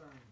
concern.